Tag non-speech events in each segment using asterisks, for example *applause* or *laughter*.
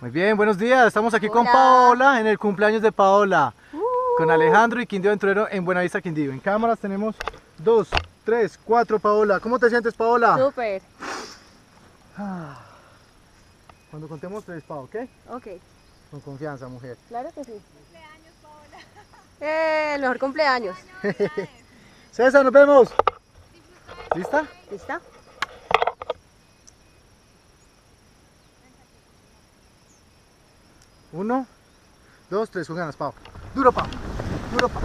Muy bien, buenos días. Estamos aquí con. Paola en el cumpleaños de Paola. Uh. Con Alejandro y Quindío Aventurero en Buenavista Quindío. En cámaras tenemos dos, tres, cuatro, Paola. ¿Cómo te sientes, Paola? Súper. Cuando contemos tres, Pao, ¿ok? Ok, Con confianza, mujer. claro que sí. Cumpleaños, Paola. Eh, el mejor cumpleaños. *laughs* César, nos vemos. ¿Lista? ¿Lista? Uno, dos, tres, con ganas, Pau. Duro, Pau. Duro, Pau.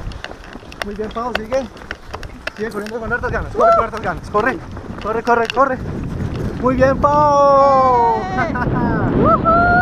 Muy bien, Pau, sigue. Sigue corriendo con hartas ganas. Corre con hartas ganas. Corre, corre, corre, corre. Muy bien, Pau. *laughs*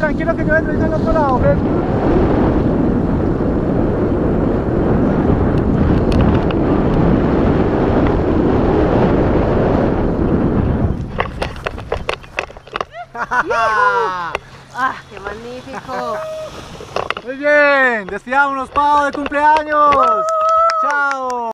tranquilo que yo entro en otro lado, ven. *laughs* ¡Ah, qué magnífico! Muy bien, despidámonos, Pau, de cumpleaños.